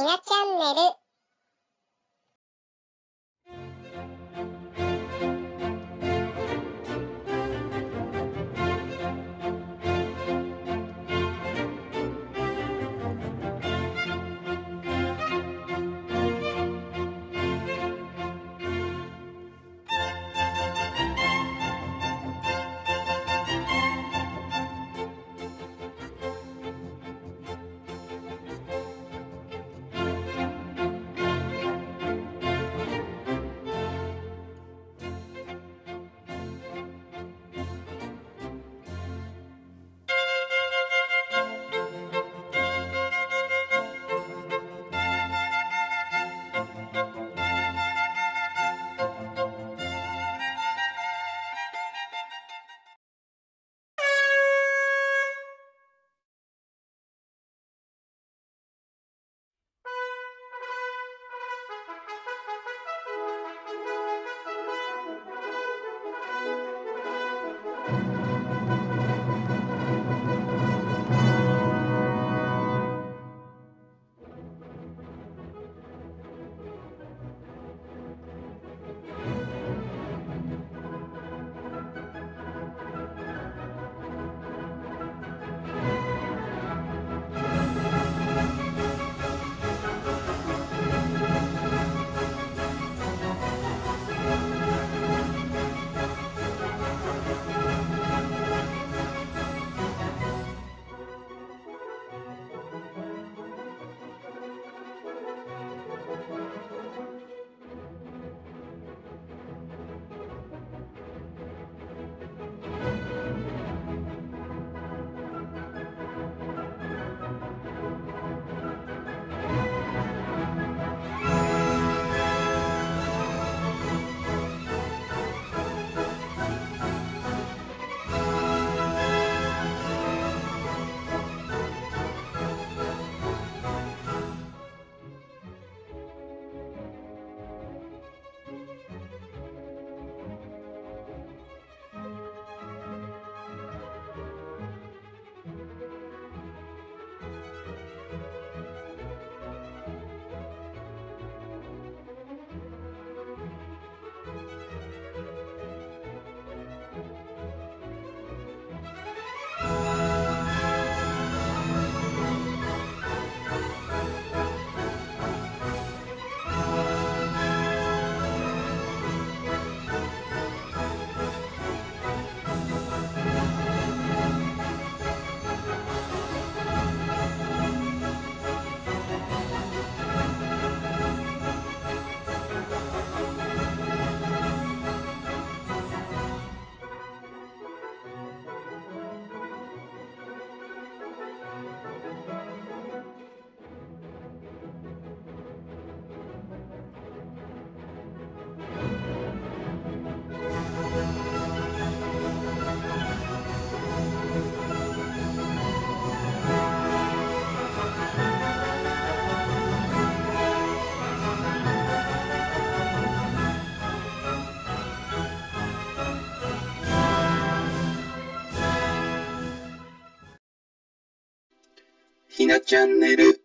ひなチャンネルひなチャンネル。